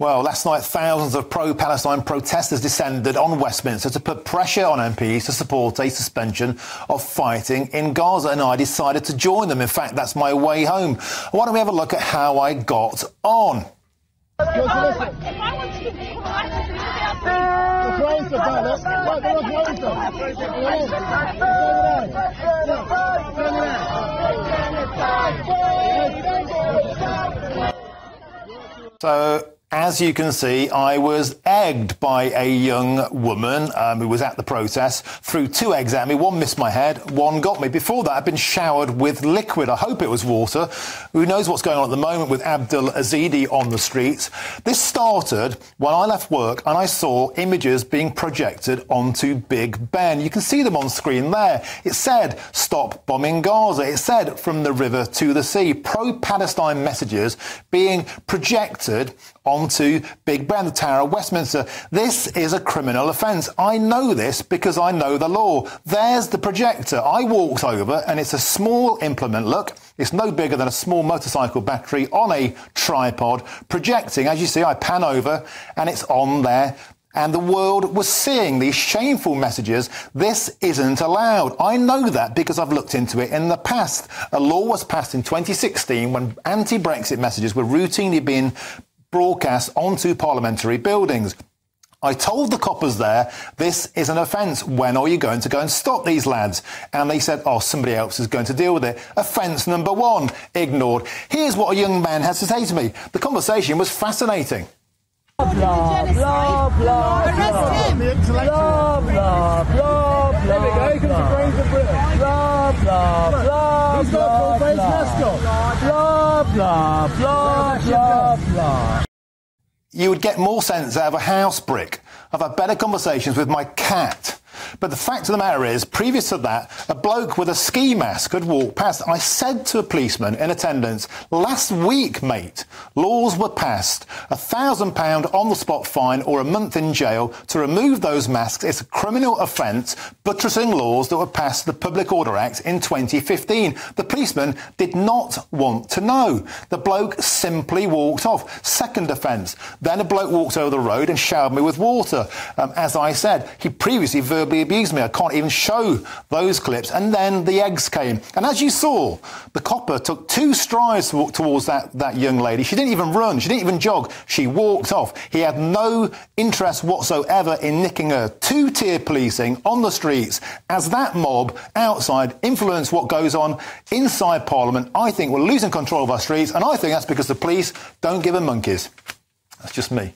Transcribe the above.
Well, last night, thousands of pro Palestine protesters descended on Westminster to put pressure on MPs to support a suspension of fighting in Gaza, and I decided to join them. In fact, that's my way home. Why don't we have a look at how I got on? So as you can see, I was egged by a young woman um, who was at the protest, threw two eggs at me. One missed my head, one got me. Before that, I'd been showered with liquid. I hope it was water. Who knows what's going on at the moment with Abdul Azidi on the streets? This started when I left work and I saw images being projected onto Big Ben. You can see them on screen there. It said, Stop bombing Gaza. It said, From the river to the sea. Pro Palestine messages being projected onto Big Ben, the Tower of Westminster. This is a criminal offence. I know this because I know the law. There's the projector. I walked over and it's a small implement. Look, it's no bigger than a small motorcycle battery on a tripod projecting. As you see, I pan over and it's on there and the world was seeing these shameful messages. This isn't allowed. I know that because I've looked into it in the past. A law was passed in 2016 when anti-Brexit messages were routinely being broadcast onto parliamentary buildings. I told the coppers there, this is an offence. When are you going to go and stop these lads? And they said, oh, somebody else is going to deal with it. Offence number one, ignored. Here's what a young man has to say to me. The conversation was fascinating. Blah, blah, blah, blah, Arrest him. blah, blah, blah, There we go, here comes the brains of Britain. blah, blah, blah, He's got a full face mask blah, blah, blah, blah, blah. You would get more sense out of a house brick. I've had better conversations with my cat. But the fact of the matter is, previous to that, a bloke with a ski mask had walked past. I said to a policeman in attendance, last week, mate, laws were passed. A thousand pound on the spot fine or a month in jail to remove those masks. It's a criminal offence, buttressing laws that were passed, the Public Order Act, in 2015. The policeman did not want to know. The bloke simply walked off. Second offence. Then a bloke walked over the road and showered me with water. Um, as I said, he previously verbally abused me. I can't even show those clips. And then the eggs came. And as you saw, the copper took two strides towards that, that young lady. She didn't even run. She didn't even jog. She walked off. He had no interest whatsoever in nicking her. Two-tier policing on the streets as that mob outside influence what goes on inside Parliament. I think we're losing control of our streets. And I think that's because the police don't give a monkeys. That's just me.